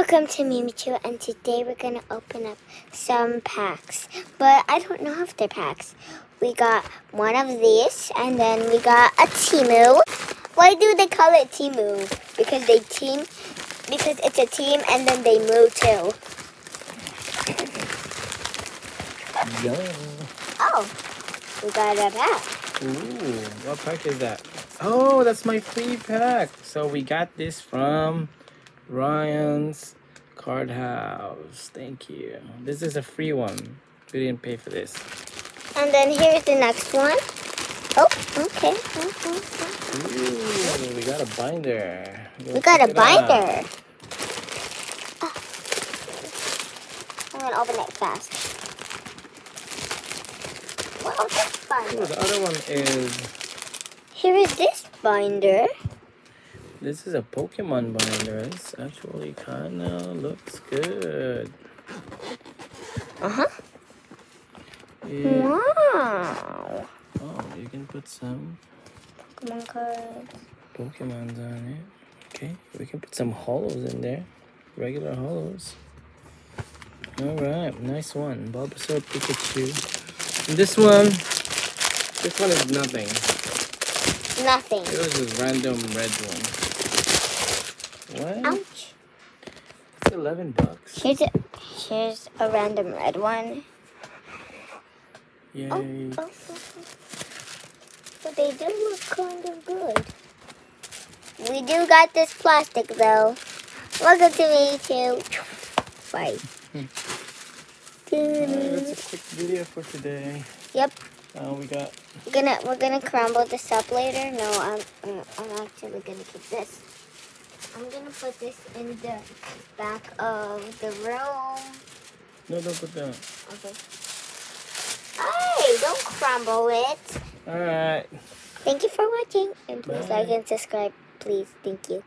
Welcome to Mimichu, and today we're gonna open up some packs. But I don't know if they're packs. We got one of these, and then we got a Temu. Why do they call it Temu? Because they team, because it's a team, and then they move too. Yum. Oh, we got a pack. Ooh, what pack is that? Oh, that's my free pack. So we got this from Ryan's Card House. Thank you. This is a free one. We didn't pay for this. And then here's the next one. Oh, okay. Ooh, we got a binder. We got a binder. Ah. I'm gonna open it fast. What is this Ooh, binder? the other one is Here is this binder. This is a Pokemon binder. This actually kind of looks good. Uh huh. Yeah. Wow. Oh, you can put some Pokemon cards. Pokemons on it. Okay, we can put some hollows in there. Regular hollows. Alright, nice one. Bulbasaur Pikachu. And this one, this one is nothing. Nothing. It was just random red one. What? Ouch. It's 11 bucks. Here's a here's a random red one. Yay. Oh, oh, oh, oh. But they do look kind of good. We do got this plastic though. Welcome to me too. Bye. Alright, that's a quick video for today. Yep. Uh, we got We're gonna we're gonna crumble this up later. No, I'm I'm actually gonna keep this. I'm gonna put this in the back of the room. no, don't put that. Okay. Hey, don't crumble it. Alright. Thank you for watching, and please Bye. like and subscribe. Please, thank you.